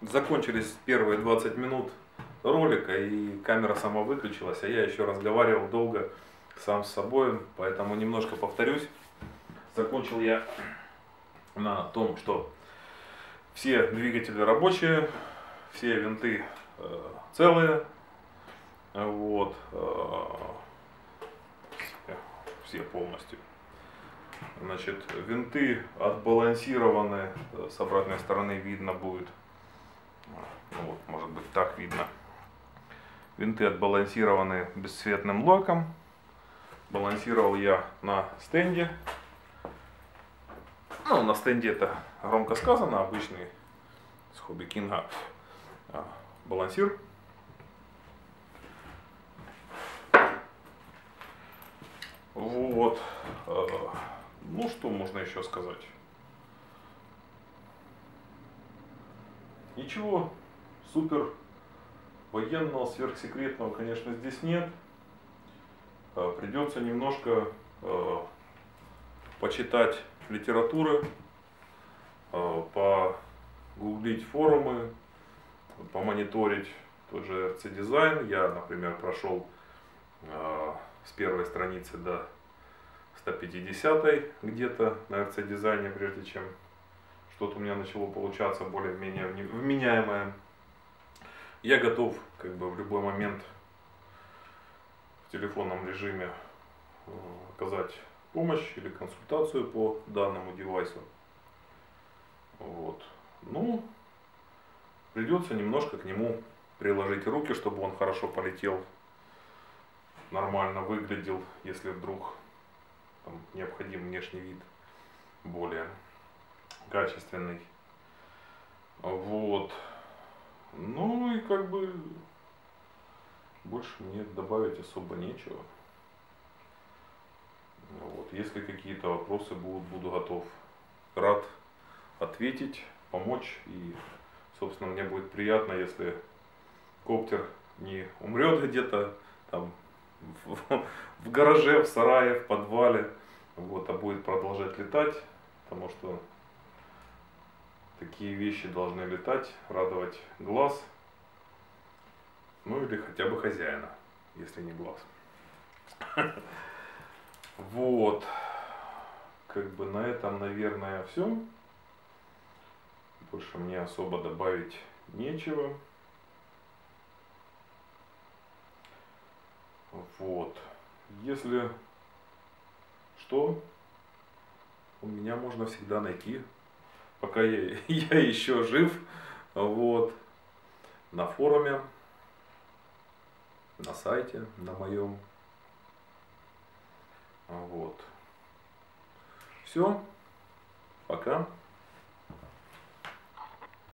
закончились первые 20 минут ролика, и камера сама выключилась, а я еще разговаривал долго сам с собой, поэтому немножко повторюсь. Закончил я на том, что все двигатели рабочие, все винты э, целые, вот, э, все полностью. Значит, винты отбалансированы, э, с обратной стороны видно будет, ну, вот, может быть так видно. Винты отбалансированы бесцветным лаком. Балансировал я на стенде. Ну, на стенде это громко сказано, обычный с Хобби Кинга а, балансир. Вот. Э, ну, что можно еще сказать? Ничего супер военного, сверхсекретного, конечно, здесь нет. Э, Придется немножко э, почитать литературы, погуглить форумы, помониторить тот же RC дизайн. Я, например, прошел с первой страницы до 150 где-то на RC дизайне, прежде чем что-то у меня начало получаться более-менее вменяемое. Я готов как бы в любой момент в телефонном режиме э, оказать помощь или консультацию по данному девайсу. Вот. Ну, придется немножко к нему приложить руки, чтобы он хорошо полетел нормально выглядел, если вдруг там, необходим внешний вид более качественный. Вот. Ну и как бы больше мне добавить особо нечего. Вот. Если какие-то вопросы будут, буду готов, рад ответить, помочь. И, собственно, мне будет приятно, если коптер не умрет где-то там в, в гараже, в сарае, в подвале, вот, а будет продолжать летать, потому что такие вещи должны летать, радовать глаз, ну или хотя бы хозяина, если не глаз. Вот, как бы на этом, наверное, все. Больше мне особо добавить нечего. Вот. Если что, у меня можно всегда найти, пока я, я еще жив, вот, на форуме, на сайте, на моем. Вот. Все. Пока.